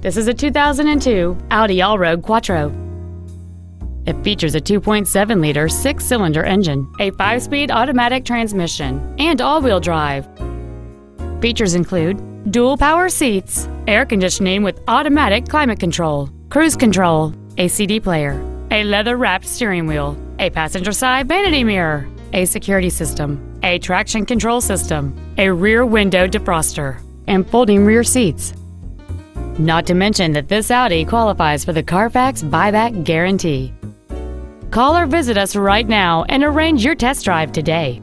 This is a 2002 Audi Allroad Quattro. It features a 2.7-liter six-cylinder engine, a five-speed automatic transmission, and all-wheel drive. Features include dual power seats, air conditioning with automatic climate control, cruise control, a CD player, a leather-wrapped steering wheel, a passenger side vanity mirror, a security system, a traction control system, a rear window defroster, and folding rear seats. Not to mention that this Audi qualifies for the Carfax buyback guarantee. Call or visit us right now and arrange your test drive today.